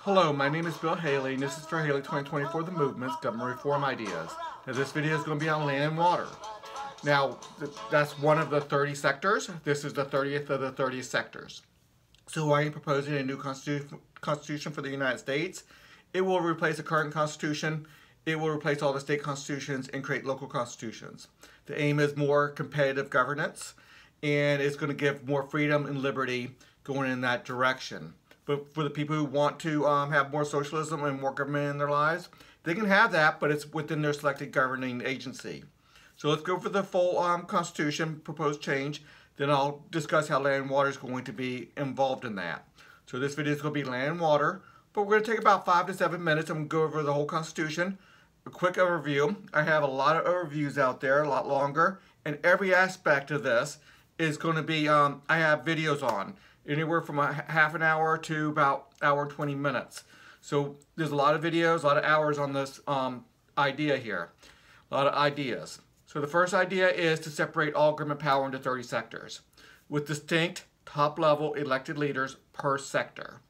Hello, my name is Bill Haley, and this is for Haley 2024 The Movements Government Reform Ideas. Now, this video is going to be on land and water. Now, th that's one of the 30 sectors. This is the 30th of the 30 sectors. So why I am proposing a new constitu constitution for the United States. It will replace the current constitution. It will replace all the state constitutions and create local constitutions. The aim is more competitive governance, and it's going to give more freedom and liberty going in that direction. But for the people who want to um, have more socialism and more government in their lives, they can have that, but it's within their selected governing agency. So let's go for the full um, Constitution proposed change. Then I'll discuss how land and water is going to be involved in that. So this video is going to be land and water, but we're going to take about five to seven minutes and go over the whole Constitution. A quick overview. I have a lot of overviews out there, a lot longer, and every aspect of this is going to be, um, I have videos on, anywhere from a half an hour to about hour 20 minutes. So there's a lot of videos, a lot of hours on this um, idea here, a lot of ideas. So the first idea is to separate all government power into 30 sectors with distinct top-level elected leaders per sector.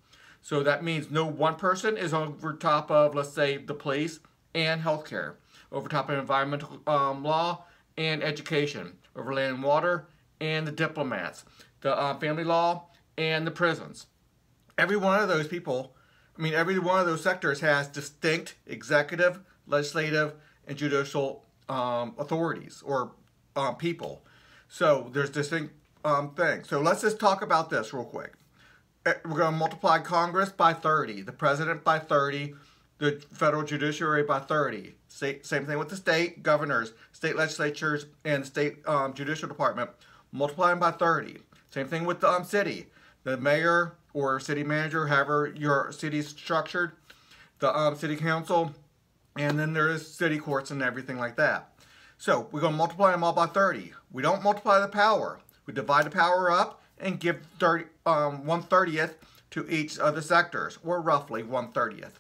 So that means no one person is over top of, let's say, the police and healthcare, over top of environmental um, law and education, over land and water and the diplomats, the uh, family law and the prisons. Every one of those people, I mean, every one of those sectors has distinct executive, legislative, and judicial um, authorities or um, people. So there's distinct um, things. So let's just talk about this real quick. Eh, we're going to multiply Congress by 30, the president by 30, the federal judiciary by 30. Same thing with the state governors, state legislatures, and state um, judicial department. Multiply them by 30. Same thing with the um, city. The mayor or city manager, however your city's structured, the um, city council, and then there's city courts and everything like that. So we're going to multiply them all by 30. We don't multiply the power. We divide the power up and give 30, um, 1 30th to each of the sectors, or roughly 1 30th.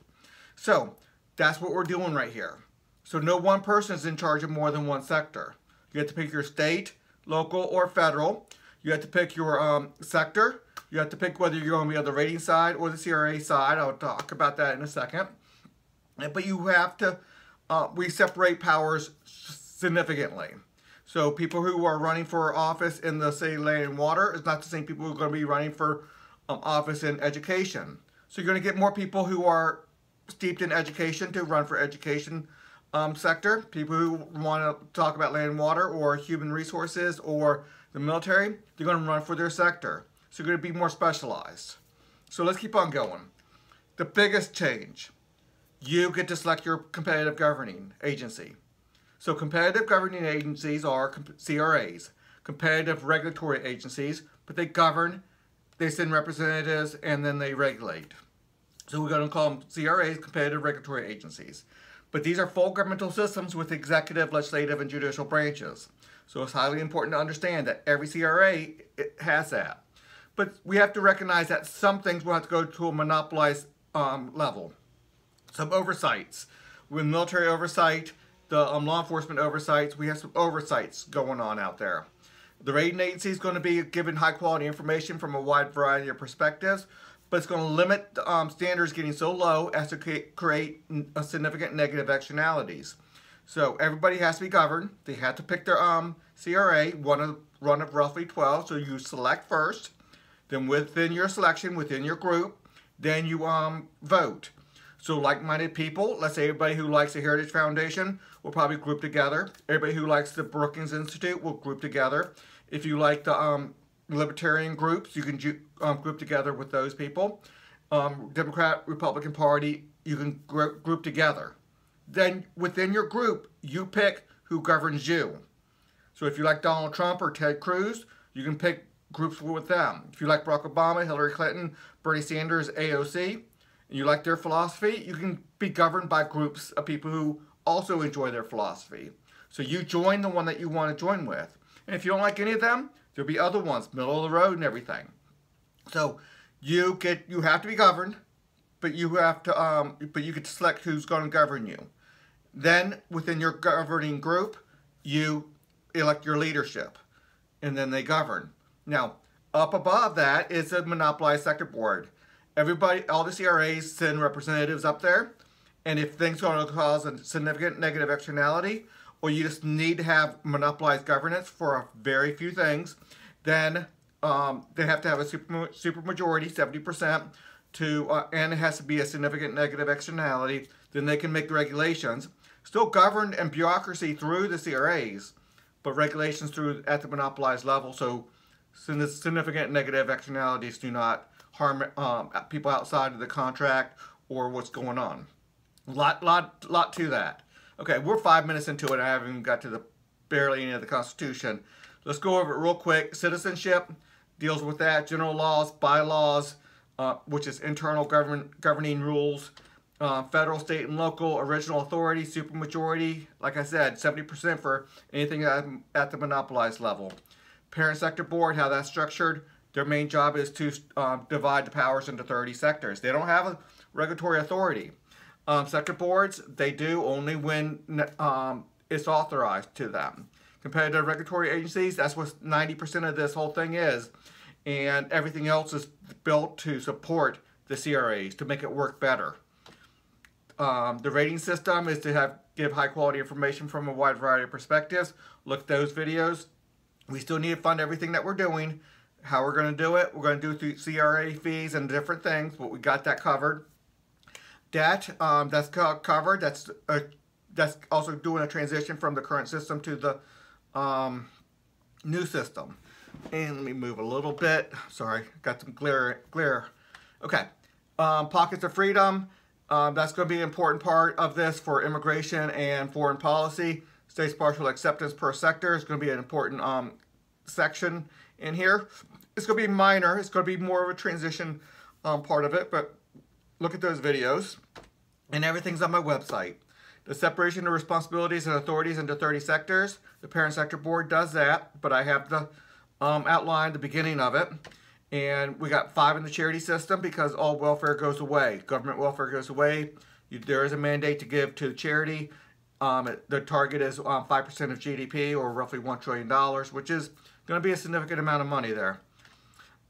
So that's what we're doing right here. So no one person is in charge of more than one sector. You have to pick your state, local, or federal. You have to pick your um, sector. You have to pick whether you're going to be on the rating side or the CRA side. I'll talk about that in a second. But you have to, uh, we separate powers significantly. So people who are running for office in the city land and water is not the same people who are going to be running for um, office in education. So you're going to get more people who are steeped in education to run for education um, sector. People who want to talk about land and water or human resources or the military, they're going to run for their sector. So you're going to be more specialized. So let's keep on going. The biggest change you get to select your competitive governing agency. So competitive governing agencies are CRAs, competitive regulatory agencies, but they govern, they send representatives, and then they regulate. So we're going to call them CRAs, competitive regulatory agencies. But these are full governmental systems with executive, legislative, and judicial branches. So it's highly important to understand that every CRA has that. But we have to recognize that some things will have to go to a monopolized um, level some oversights. With military oversight, the um, law enforcement oversights, we have some oversights going on out there. The rating agency is going to be given high quality information from a wide variety of perspectives, but it's going to limit um, standards getting so low as to create significant negative externalities. So everybody has to be governed. They have to pick their um, CRA, one of run of roughly 12. So you select first, then within your selection, within your group, then you um, vote. So like-minded people, let's say everybody who likes the Heritage Foundation will probably group together. Everybody who likes the Brookings Institute will group together. If you like the um, libertarian groups, you can um, group together with those people. Um, Democrat, Republican Party, you can gr group together. Then within your group, you pick who governs you. So if you like Donald Trump or Ted Cruz, you can pick groups with them. If you like Barack Obama, Hillary Clinton, Bernie Sanders, AOC, and you like their philosophy, you can be governed by groups of people who also enjoy their philosophy. So you join the one that you want to join with. And if you don't like any of them, there'll be other ones, middle of the road and everything. So you get you have to be governed, but you have to um but you get to select who's going to govern you. Then within your governing group, you elect your leadership and then they govern. Now, Up above that is the monopolized sector board. Everybody, all the CRAs send representatives up there, and if things are going to cause a significant negative externality, or you just need to have monopolized governance for a very few things, then um, they have to have a super, super majority, 70%, to, uh, and it has to be a significant negative externality, then they can make the regulations. Still governed and bureaucracy through the CRAs, but regulations through at the monopolized level, so significant negative externalities do not harm um, people outside of the contract or what's going on. Lot, lot, lot to that. Okay, we're five minutes into it. I haven't even got to the barely any of the Constitution. Let's go over it real quick. Citizenship deals with that. General laws, bylaws, uh, which is internal govern governing rules. Uh, federal, state, and local, original authority, supermajority. Like I said, 70% for anything at, at the monopolized level. Parent sector board, how that's structured. Their main job is to um, divide the powers into 30 sectors. They don't have a regulatory authority. Um, sector boards, they do only when um, it's authorized to them. Competitive regulatory agencies, that's what 90% of this whole thing is. And everything else is built to support the CRAs, to make it work better. Um, the rating system is to have give high quality information from a wide variety of perspectives. Look those videos. We still need to fund everything that we're doing. How we're going to do it, we're going to do through CRA fees and different things, but we got that covered. Debt, um, that's covered. That's a, uh, that's also doing a transition from the current system to the um, new system. And let me move a little bit. Sorry, got some glare. glare. Okay, um, pockets of freedom. Um, that's going to be an important part of this for immigration and foreign policy. States partial acceptance per sector is going to be an important um, section in here. It's going to be minor. It's going to be more of a transition um, part of it, but look at those videos. And everything's on my website. The separation of responsibilities and authorities into 30 sectors. The Parent Sector Board does that, but I have the um, outline, the beginning of it. And we got five in the charity system because all welfare goes away. Government welfare goes away. You, there is a mandate to give to charity. Um, the target is um, 5% of GDP or roughly $1 trillion, which is going to be a significant amount of money there.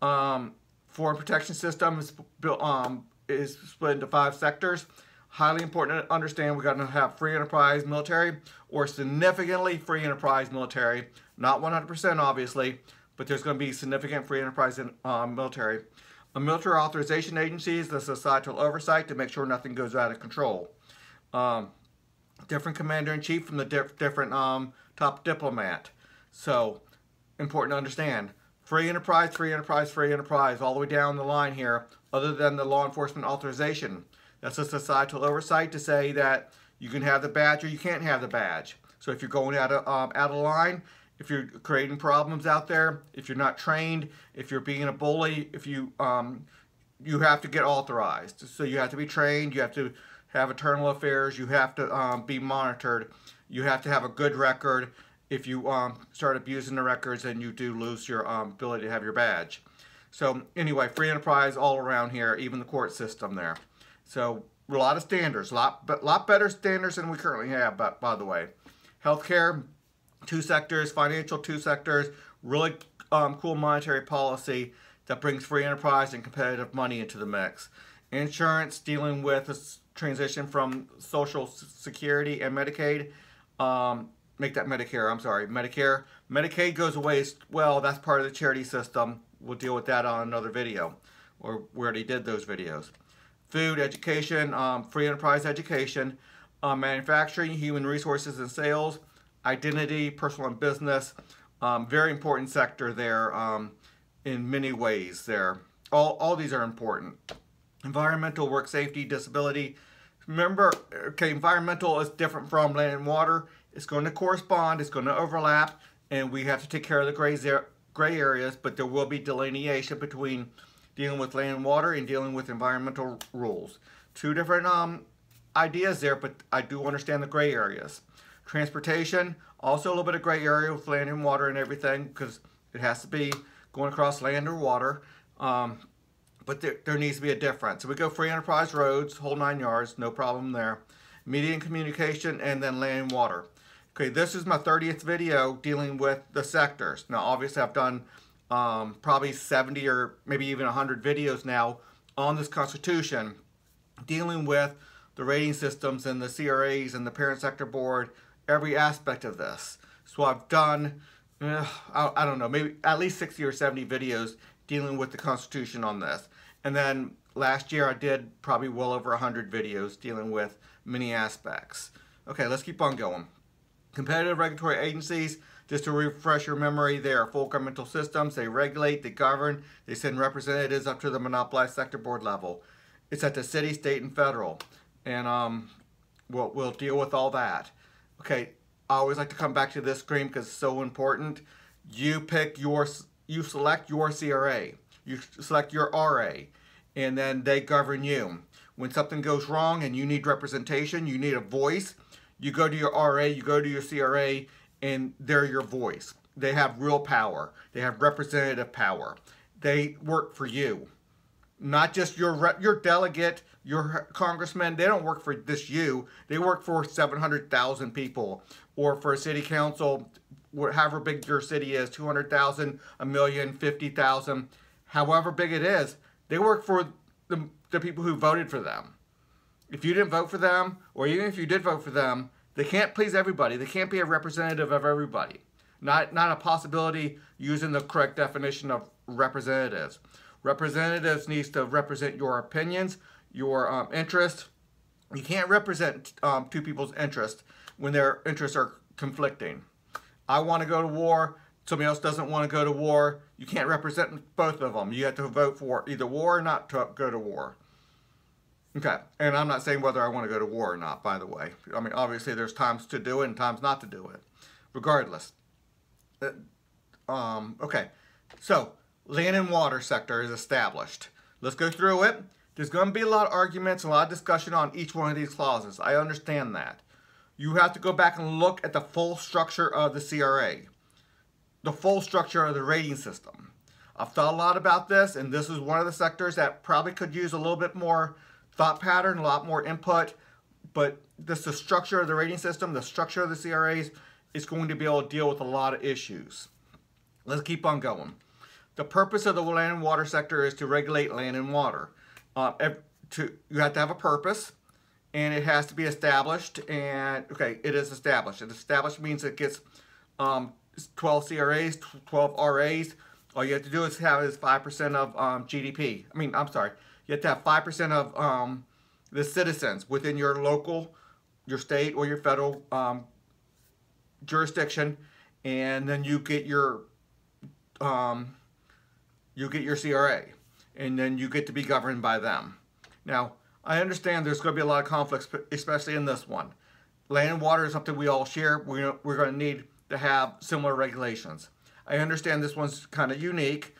Um, foreign protection system is, built, um, is split into five sectors. Highly important to understand we're going to have free enterprise military or significantly free enterprise military. Not 100% obviously, but there's going to be significant free enterprise in, um, military. A military authorization agency is the societal oversight to make sure nothing goes out of control. Um, different commander-in-chief from the diff different um, top diplomat. So, important to understand. Free enterprise, free enterprise, free enterprise, all the way down the line here, other than the law enforcement authorization. That's a societal oversight to say that you can have the badge or you can't have the badge. So if you're going out of, um, out of line, if you're creating problems out there, if you're not trained, if you're being a bully, if you um, you have to get authorized. So you have to be trained, you have to have internal affairs, you have to um, be monitored, you have to have a good record. If you um, start abusing the records, then you do lose your um, ability to have your badge. So anyway, free enterprise all around here, even the court system there. So a lot of standards, a lot, but lot better standards than we currently have, but by the way. Healthcare, two sectors, financial, two sectors, really um, cool monetary policy that brings free enterprise and competitive money into the mix. Insurance, dealing with transition from Social Security and Medicaid. Um, make that Medicare, I'm sorry, Medicare. Medicaid goes away well. That's part of the charity system. We'll deal with that on another video, or we already did those videos. Food, education, um, free enterprise education, uh, manufacturing, human resources and sales, identity, personal and business. Um, very important sector there um, in many ways there. All, all these are important environmental, work safety, disability. Remember, okay, environmental is different from land and water. It's going to correspond, it's going to overlap, and we have to take care of the gray, gray areas, but there will be delineation between dealing with land and water and dealing with environmental rules. Two different um, ideas there, but I do understand the gray areas. Transportation, also a little bit of gray area with land and water and everything, because it has to be going across land or water. Um, but there, there needs to be a difference. So we go free enterprise roads, whole nine yards, no problem there. Media and communication, and then land and water. Okay, this is my 30th video dealing with the sectors. Now, obviously, I've done um, probably 70 or maybe even 100 videos now on this Constitution dealing with the rating systems and the CRAs and the Parent Sector Board, every aspect of this. So I've done, uh, I, I don't know, maybe at least 60 or 70 videos dealing with the Constitution on this. And then last year I did probably well over 100 videos dealing with many aspects. Okay, let's keep on going. Competitive regulatory agencies, just to refresh your memory, they are full governmental systems. They regulate, they govern, they send representatives up to the monopolized sector board level. It's at the city, state, and federal. And um, we'll, we'll deal with all that. Okay, I always like to come back to this screen because it's so important. You pick your, you select your CRA. You select your RA. And then they govern you. When something goes wrong and you need representation, you need a voice, you go to your RA, you go to your CRA, and they're your voice. They have real power. They have representative power. They work for you. Not just your your delegate, your congressman. They don't work for this you. They work for 700,000 people. Or for a city council, however big your city is, 200,000, a million, 50,000, however big it is, they work for the, the people who voted for them. If you didn't vote for them, or even if you did vote for them, they can't please everybody. They can't be a representative of everybody. Not, not a possibility using the correct definition of representatives. Representatives needs to represent your opinions, your um, interests. You can't represent um, two people's interests when their interests are conflicting. I want to go to war. Somebody else doesn't want to go to war. You can't represent both of them. You have to vote for either war or not to go to war. Okay, and I'm not saying whether I want to go to war or not, by the way. I mean, obviously there's times to do it and times not to do it. Regardless. Uh, um, okay, so land and water sector is established. Let's go through it. There's going to be a lot of arguments, a lot of discussion on each one of these clauses. I understand that. You have to go back and look at the full structure of the CRA. The full structure of the rating system. I've thought a lot about this, and this is one of the sectors that probably could use a little bit more thought pattern, a lot more input, but this the structure of the rating system, the structure of the CRAs is going to be able to deal with a lot of issues. Let's keep on going. The purpose of the land and water sector is to regulate land and water. Uh, to, you have to have a purpose, and it has to be established. And okay, it is established. It established means it gets um, 12 CRAs, 12 RAs. All you have to do is have is 5% of um, GDP. I mean, I'm sorry, you have to have 5% of um, the citizens within your local, your state, or your federal um, jurisdiction, and then you get your um, you get your CRA, and then you get to be governed by them. Now, I understand there's going to be a lot of conflicts, especially in this one. Land and water is something we all share. We're, we're going to need to have similar regulations. I understand this one's kind of unique.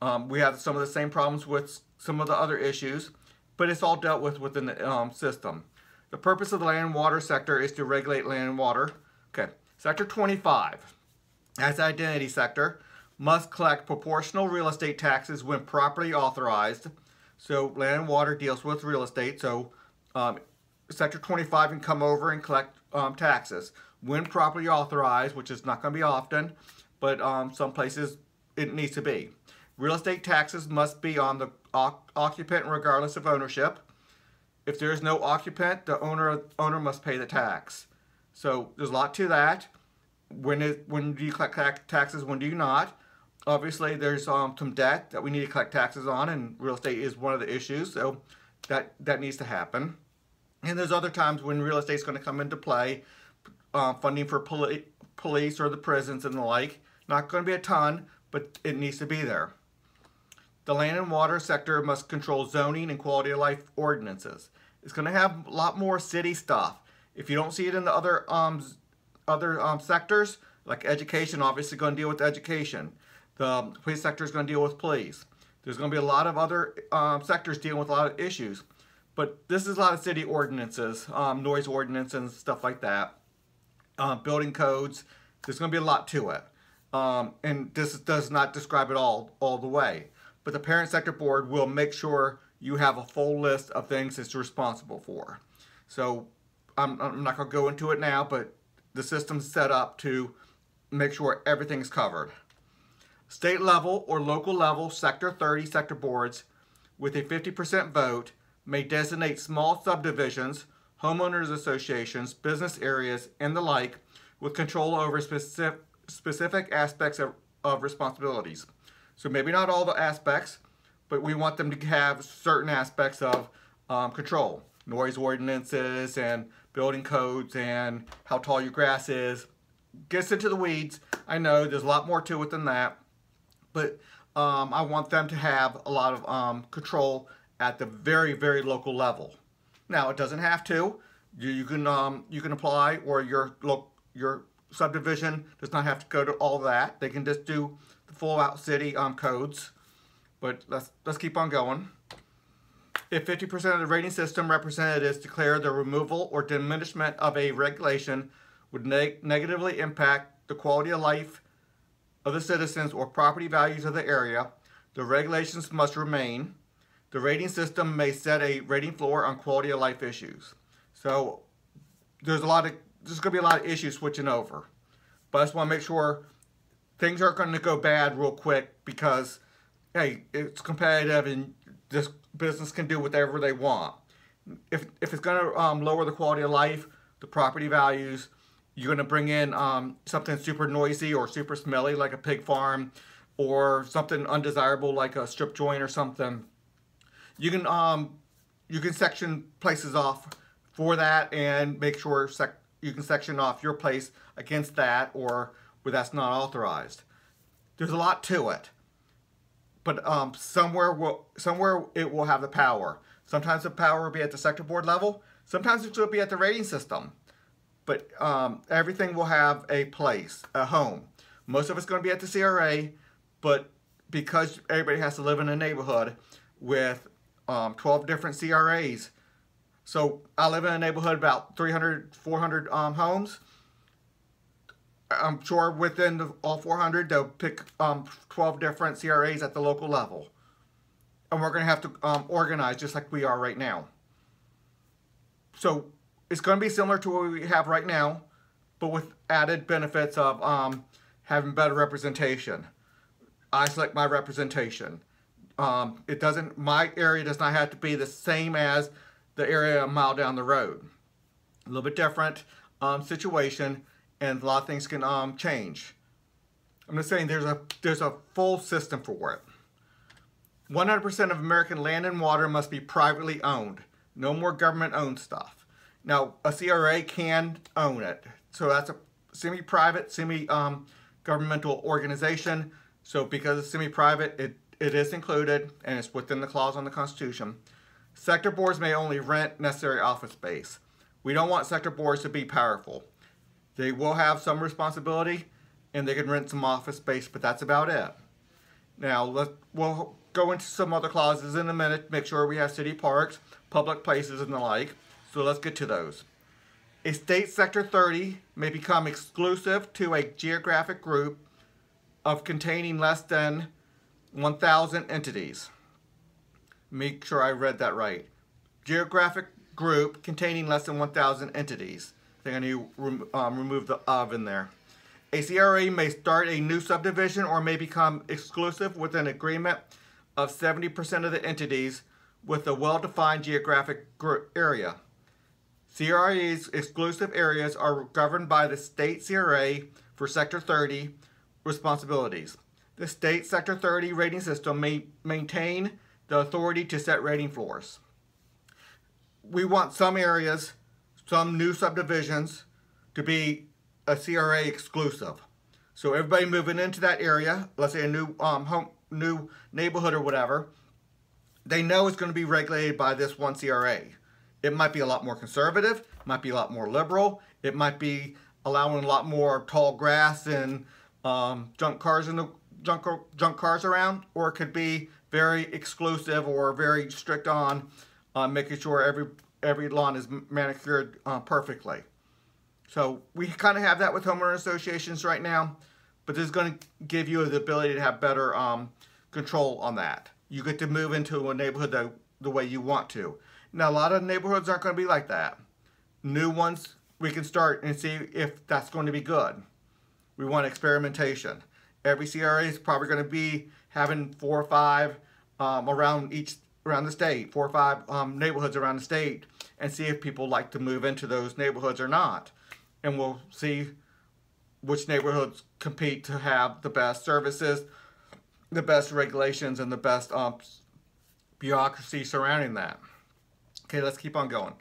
Um, we have some of the same problems with some of the other issues, but it's all dealt with within the um, system. The purpose of the land and water sector is to regulate land and water. Okay, Sector 25, as identity sector, must collect proportional real estate taxes when properly authorized. So land and water deals with real estate, so um, Sector 25 can come over and collect um, taxes when properly authorized, which is not going to be often, but um, some places it needs to be. Real estate taxes must be on the occupant regardless of ownership. If there is no occupant, the owner owner must pay the tax. So there's a lot to that. When when do you collect taxes? When do you not? Obviously, there's um, some debt that we need to collect taxes on, and real estate is one of the issues. So that that needs to happen. And there's other times when real estate is going to come into play, uh, funding for poli police or the prisons and the like. Not going to be a ton, but it needs to be there. The land and water sector must control zoning and quality of life ordinances. It's going to have a lot more city stuff. If you don't see it in the other um, other um, sectors, like education, obviously going to deal with education. The police sector is going to deal with police. There's going to be a lot of other um, sectors dealing with a lot of issues. But this is a lot of city ordinances, um, noise ordinances, stuff like that. Uh, building codes. There's going to be a lot to it. Um, and this does not describe it all all the way but the parent sector board will make sure you have a full list of things it's responsible for. So I'm, I'm not going to go into it now, but the system's set up to make sure everything's covered. State level or local level Sector 30 sector boards with a 50% vote may designate small subdivisions, homeowners associations, business areas, and the like with control over specific, specific aspects of, of responsibilities. So maybe not all the aspects, but we want them to have certain aspects of um, control. Noise ordinances and building codes and how tall your grass is. Gets into the weeds. I know there's a lot more to it than that. But um, I want them to have a lot of um, control at the very, very local level. Now, it doesn't have to. You, you can um, you can apply, or your look your subdivision does not have to go to all that. They can just do the full out city um, codes. But let's let's keep on going. If 50% of the rating system representatives declare the removal or diminishment of a regulation would neg negatively impact the quality of life of the citizens or property values of the area, the regulations must remain. The rating system may set a rating floor on quality of life issues. So there's a lot of there's going to be a lot of issues switching over. But I just want to make sure things aren't going to go bad real quick because hey, it's competitive and this business can do whatever they want. If if it's going to um, lower the quality of life, the property values, you're going to bring in um, something super noisy or super smelly like a pig farm or something undesirable like a strip joint or something. You can um, you can section places off for that and make sure sec you can section off your place against that or where that's not authorized. There's a lot to it, but um, somewhere will somewhere it will have the power. Sometimes the power will be at the sector board level. Sometimes it will be at the rating system but um, everything will have a place, a home. Most of it's going to be at the CRA, but because everybody has to live in a neighborhood with um, 12 different CRAs, so I live in a neighborhood about 300, 400 um, homes. I'm sure within the, all 400, they'll pick um, 12 different CRAs at the local level. And we're going to have to um, organize just like we are right now. So it's going to be similar to what we have right now, but with added benefits of um, having better representation. I select my representation. Um, it doesn't, my area does not have to be the same as the area a mile down the road. A little bit different um, situation and a lot of things can um, change. I'm just saying there's a, there's a full system for it. 100% of American land and water must be privately owned. No more government owned stuff. Now, a CRA can own it. So that's a semi-private, semi-governmental organization. So because it's semi-private, it, it is included and it's within the clause on the Constitution. Sector boards may only rent necessary office space. We don't want sector boards to be powerful. They will have some responsibility and they can rent some office space, but that's about it. Now, let's, we'll go into some other clauses in a minute, make sure we have city parks, public places, and the like. So let's get to those. A state sector 30 may become exclusive to a geographic group of containing less than 1,000 entities. Make sure I read that right. Geographic group containing less than 1,000 entities. I think I need to um, remove the of in there. A CRA may start a new subdivision or may become exclusive with an agreement of 70% of the entities with a well-defined geographic area. CRA's exclusive areas are governed by the state CRA for Sector 30 responsibilities. The state Sector 30 rating system may maintain the authority to set rating floors. We want some areas, some new subdivisions, to be a CRA exclusive. So everybody moving into that area, let's say a new um, home, new neighborhood or whatever, they know it's going to be regulated by this one CRA. It might be a lot more conservative, might be a lot more liberal, it might be allowing a lot more tall grass and um, junk cars in the junk junk cars around, or it could be very exclusive or very strict on uh, making sure every every lawn is manicured uh, perfectly. So we kind of have that with homeowner associations right now, but this is going to give you the ability to have better um, control on that. You get to move into a neighborhood the, the way you want to. Now, a lot of neighborhoods aren't going to be like that. New ones, we can start and see if that's going to be good. We want experimentation. every CRA is probably going to be having four or five um, around each around the state, four or five um, neighborhoods around the state, and see if people like to move into those neighborhoods or not. And we'll see which neighborhoods compete to have the best services, the best regulations, and the best um, bureaucracy surrounding that. Okay, let's keep on going.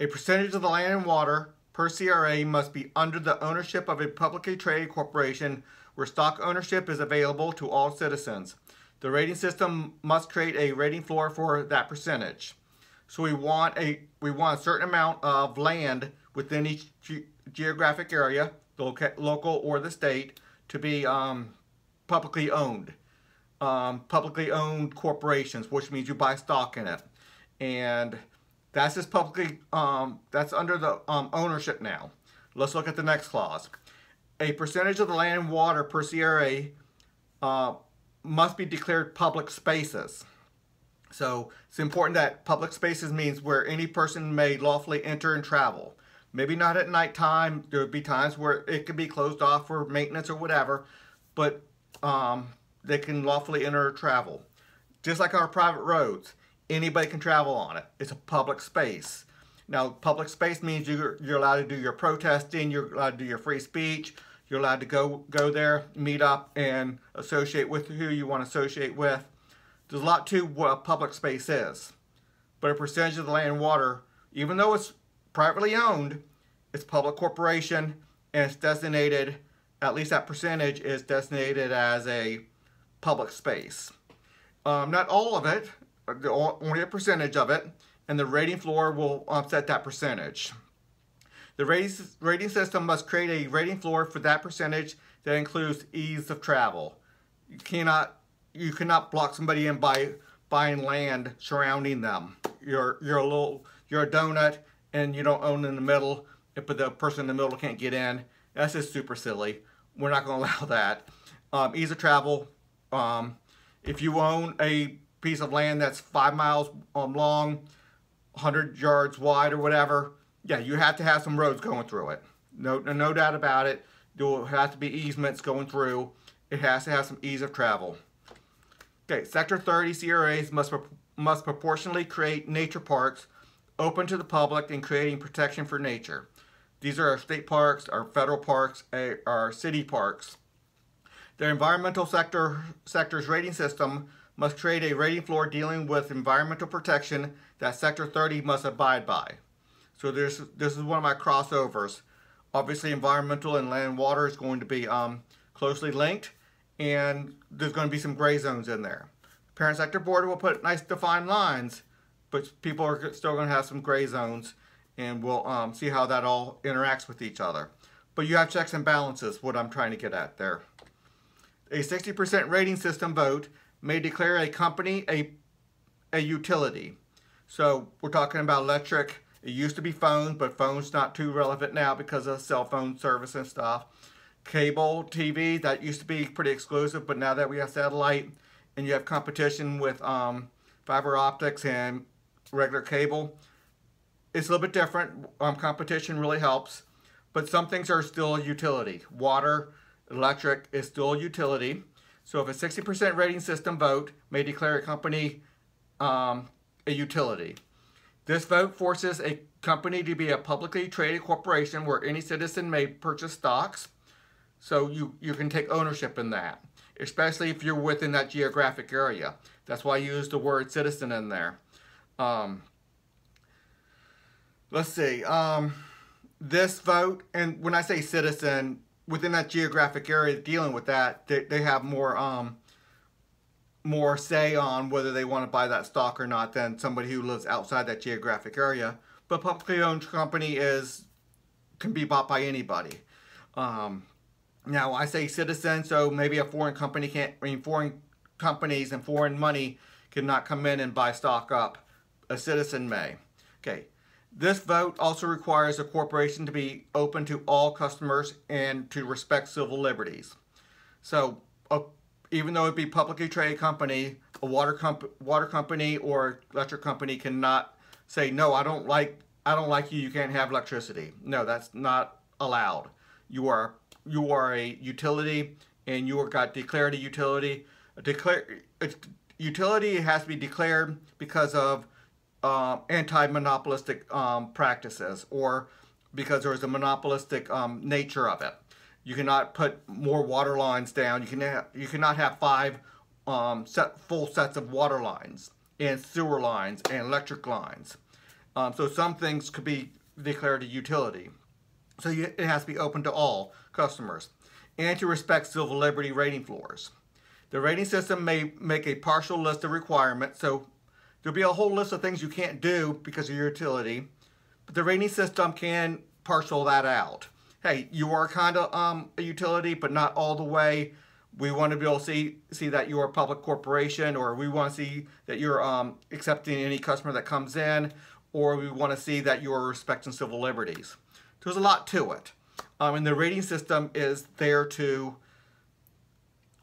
A percentage of the land and water per CRA must be under the ownership of a publicly traded corporation where stock ownership is available to all citizens. The rating system must create a rating floor for that percentage. So we want a we want a certain amount of land within each ge geographic area, the local or the state, to be um, publicly owned. Um, publicly owned corporations, which means you buy stock in it, and that's just publicly um, that's under the um, ownership now. Let's look at the next clause. A percentage of the land and water per CRA uh, must be declared public spaces. So it's important that public spaces means where any person may lawfully enter and travel. Maybe not at nighttime. There would be times where it could be closed off for maintenance or whatever, but um, they can lawfully enter or travel. Just like our private roads, anybody can travel on it. It's a public space. Now, public space means you're, you're allowed to do your protesting, you're allowed to do your free speech, you're allowed to go, go there, meet up, and associate with who you want to associate with. There's a lot to what a public space is. But a percentage of the land and water, even though it's privately owned, it's public corporation, and it's designated, at least that percentage is designated as a public space. Um, not all of it, only a percentage of it, and the rating floor will offset that percentage. The rating system must create a rating floor for that percentage that includes ease of travel. You cannot you cannot block somebody in by buying land surrounding them. You're you're a little you're a donut and you don't own in the middle, but the person in the middle can't get in. That's just super silly. We're not going to allow that. Um, ease of travel. Um, if you own a piece of land that's five miles um, long, 100 yards wide or whatever, yeah, you have to have some roads going through it. No, no doubt about it. There will have to be easements going through. It has to have some ease of travel. Okay, Sector 30 CRAs must, must proportionally create nature parks open to the public and creating protection for nature. These are our state parks, our federal parks, our city parks. The environmental sector sector's rating system must create a rating floor dealing with environmental protection that Sector 30 must abide by. So this, this is one of my crossovers. Obviously environmental and land water is going to be um, closely linked and there's going to be some gray zones in there. Parent sector board will put nice defined lines, but people are still going to have some gray zones and we'll um, see how that all interacts with each other. But you have checks and balances, what I'm trying to get at there. A 60% rating system vote may declare a company a, a utility. So we're talking about electric, it used to be phones, but phones not too relevant now because of cell phone service and stuff. Cable TV, that used to be pretty exclusive, but now that we have satellite and you have competition with um, fiber optics and regular cable, it's a little bit different. Um, competition really helps, but some things are still a utility. Water, electric is still a utility. So if a 60% rating system vote may declare a company um, a utility. This vote forces a company to be a publicly traded corporation where any citizen may purchase stocks. So you, you can take ownership in that, especially if you're within that geographic area. That's why I use the word citizen in there. Um, let's see. Um, this vote, and when I say citizen, within that geographic area dealing with that, they, they have more um, more say on whether they want to buy that stock or not than somebody who lives outside that geographic area. But publicly owned company is can be bought by anybody. Um, now I say citizen, so maybe a foreign company can't. I mean, foreign companies and foreign money cannot come in and buy stock up. A citizen may. Okay. This vote also requires a corporation to be open to all customers and to respect civil liberties. So a even though it be publicly traded company, a water comp water company or electric company cannot say no. I don't like I don't like you. You can't have electricity. No, that's not allowed. You are you are a utility and you got declared a utility, declare utility has to be declared because of uh, anti-monopolistic um, practices or because there's a monopolistic um, nature of it. You cannot put more water lines down. You can you cannot have five um, set full sets of water lines and sewer lines and electric lines. Um, so some things could be declared a utility. So you, it has to be open to all customers and to respect civil liberty rating floors. The rating system may make a partial list of requirements, so there'll be a whole list of things you can't do because of your utility, but the rating system can partial that out. Hey, you are kind of um, a utility, but not all the way. We want to be able to see, see that you're a public corporation, or we want to see that you're um, accepting any customer that comes in, or we want to see that you're respecting civil liberties. There's a lot to it. Um, and the rating system is there to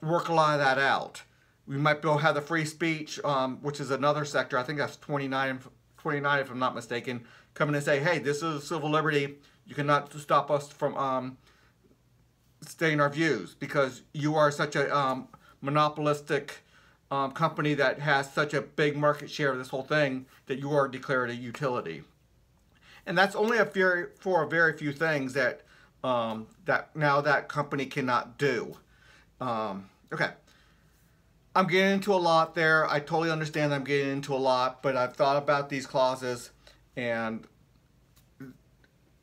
work a lot of that out. We might be able to have the free speech, um, which is another sector, I think that's 29, 29 if I'm not mistaken, come in and say, hey, this is a civil liberty. You cannot stop us from um, stating our views because you are such a um, monopolistic um, company that has such a big market share of this whole thing that you are declared a utility. And that's only a very, for a very few things that um, that now that company cannot do. Um, okay. I'm getting into a lot there. I totally understand I'm getting into a lot, but I've thought about these clauses and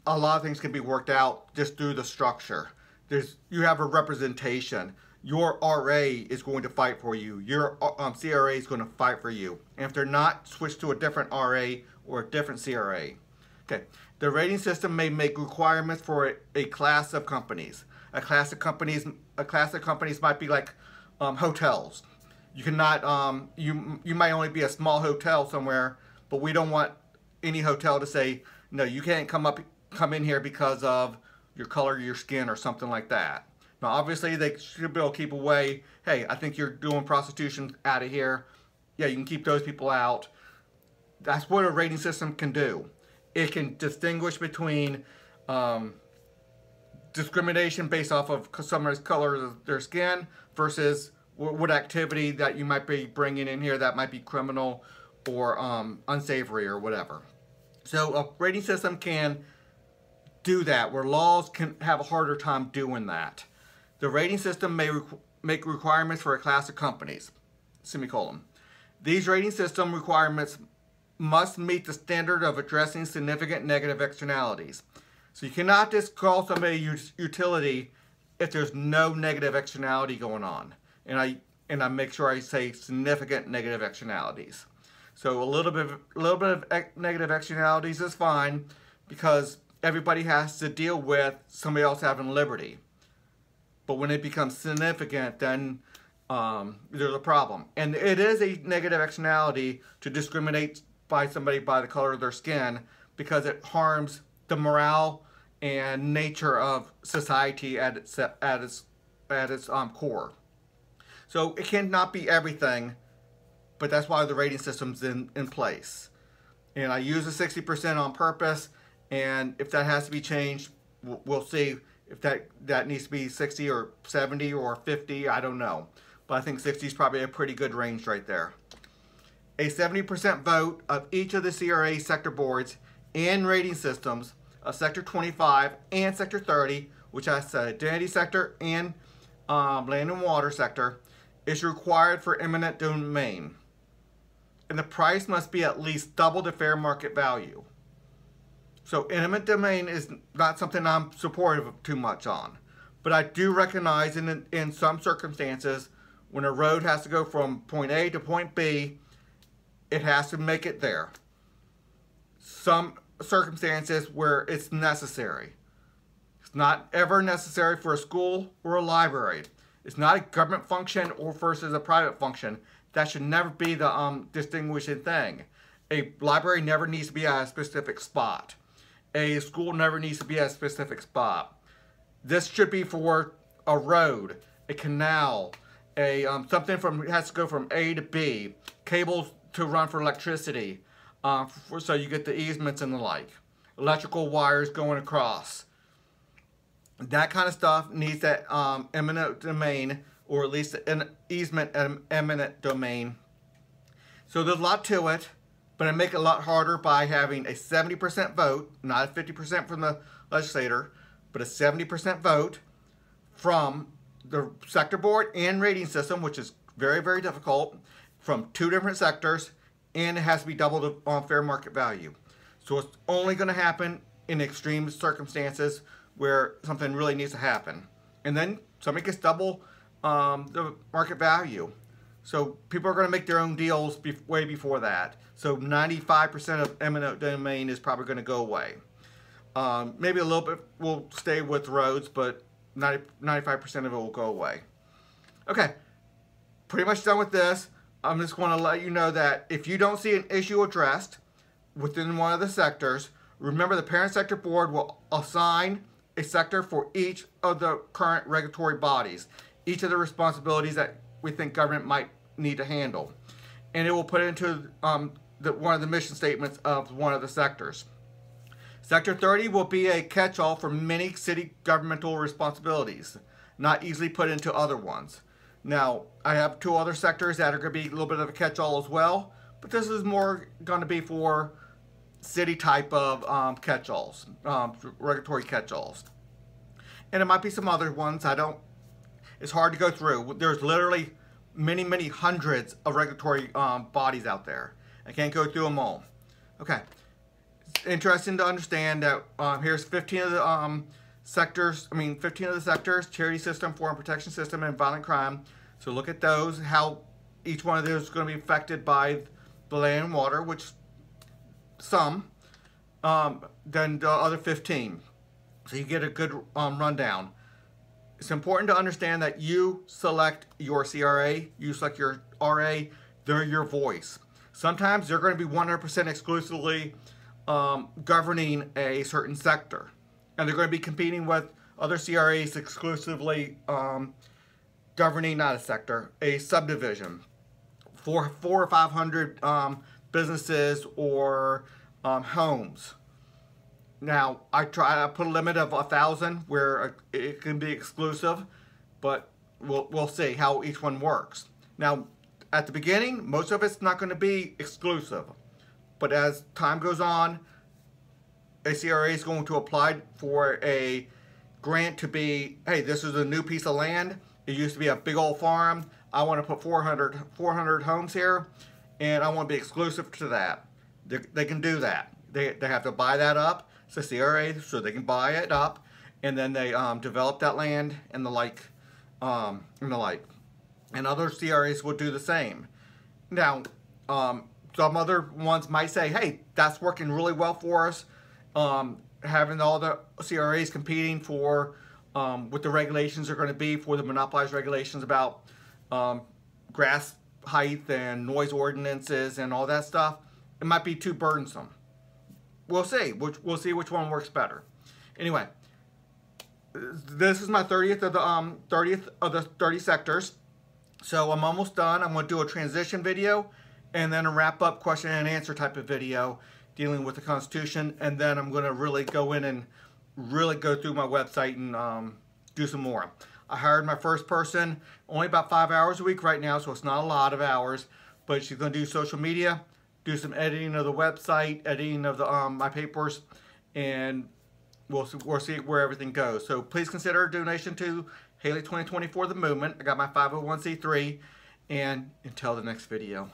a lot of things can be worked out just through the structure. There's you have a representation. Your RA is going to fight for you. Your um, CRA is going to fight for you. And if they're not, switch to a different RA or a different CRA. Okay. The rating system may make requirements for a, a, class of companies. A class of companies, a class of companies might be like um, hotels. You cannot, um, you you might only be a small hotel somewhere, but we don't want any hotel to say, no, you can't come up, come in here because of your color of your skin or something like that. Now, obviously, they should be able to keep away. Hey, I think you're doing prostitution out of here. Yeah, you can keep those people out. That's what a rating system can do it can distinguish between um, discrimination based off of someone's color of their skin versus what activity that you might be bringing in here that might be criminal or um, unsavory or whatever. So a rating system can do that where laws can have a harder time doing that. The rating system may make requirements for a class of companies, semicolon. These rating system requirements must meet the standard of addressing significant negative externalities. So you cannot just call somebody utility if there's no negative externality going on. And I and I make sure I say significant negative externalities. So a little bit a little bit of negative externalities is fine because everybody has to deal with somebody else having liberty. But when it becomes significant, then um, there's a problem. And it is a negative externality to discriminate by somebody by the color of their skin because it harms the morale and nature of society at its at its at its um, core. So it cannot be everything, but that's why the rating system's in in place. And I use the 60% on purpose, and if that has to be changed, we'll see if that that needs to be 60 or 70 or 50. I don't know, but I think 60 is probably a pretty good range right there a 70% vote of each of the CRA sector boards and rating systems of Sector 25 and Sector 30, which has the identity sector and um, land and water sector, is required for eminent domain. And the price must be at least double the fair market value. So eminent domain is not something I'm supportive of too much on. But I do recognize in, in some circumstances when a road has to go from point A to point B, it has to make it there. Some circumstances where it's necessary. It's not ever necessary for a school or a library. It's not a government function or versus a private function. That should never be the um, distinguishing thing. A library never needs to be at a specific spot. A school never needs to be at a specific spot. This should be for a road, a canal, a um, something from has to go from A to B. Cables to run for electricity, uh, for, so you get the easements and the like. Electrical wires going across. that kind of stuff needs that um, eminent domain or at least an easement eminent domain. So there's a lot to it, but I make it a lot harder by having a 70% vote, not a 50% from the legislator, but a 70% vote from the sector board and rating system, which is very, very difficult, from two different sectors, and it has to be doubled on fair market value. So it's only going to happen in extreme circumstances where something really needs to happen. And then somebody gets double um, the market value. So people are going to make their own deals be way before that. So 95% of eminent domain is probably going to go away. Um, maybe a little bit will stay with roads, but 90, 95% of it will go away. Okay, pretty much done with this. I'm just going to let you know that if you don't see an issue addressed within one of the sectors, remember the parent sector board will assign a sector for each of the current regulatory bodies, each of the responsibilities that we think government might need to handle. And it will put into um, the, one of the mission statements of one of the sectors. Sector 30 will be a catch-all for many city governmental responsibilities, not easily put into other ones. Now, I have two other sectors that are going to be a little bit of a catch-all as well, but this is more going to be for city type of um, catch-alls, um, regulatory catch-alls. And it might be some other ones. I don't, it's hard to go through. There's literally many, many hundreds of regulatory um, bodies out there. I can't go through them all. Okay. It's interesting to understand that um, here's 15 of the um, sectors, I mean 15 of the sectors, charity system, foreign protection system, and violent crime. So look at those, how each one of those is going to be affected by the land and water, which some, um, than the other 15. So you get a good um, rundown. It's important to understand that you select your CRA, you select your RA, they're your voice. Sometimes they're going to be 100% exclusively um, governing a certain sector. And they're going to be competing with other CRAs exclusively um, governing not a sector, a subdivision. For four or 500 um, businesses or um, homes. Now, I try to put a limit of a thousand where it can be exclusive, but we'll, we'll see how each one works. Now, at the beginning, most of it's not going to be exclusive, but as time goes on, a CRA is going to apply for a grant to be, hey, this is a new piece of land. It used to be a big old farm. I want to put 400, 400 homes here and I want to be exclusive to that. They, they can do that. They, they have to buy that up. A CRA, so they can buy it up, and then they um, develop that land and the like, um, and the like. And other CRAs will do the same. Now, um, some other ones might say, hey, that's working really well for us. Um, having all the CRAs competing for um, what the regulations are going to be for the monopolized regulations about um, grass height and noise ordinances and all that stuff, it might be too burdensome. We'll see. Which We'll see which one works better. Anyway, this is my 30th of the um 30th of the 30 sectors. So I'm almost done. I'm going to do a transition video and then a wrap up question and answer type of video dealing with the Constitution. And then I'm going to really go in and really go through my website and um, do some more. I hired my first person, only about five hours a week right now, so it's not a lot of hours, but she's going to do social media, do some editing of the website, editing of the um, my papers, and we'll, we'll see where everything goes. So please consider a donation to Haley 2024 The Movement. I got my 501c3, and until the next video.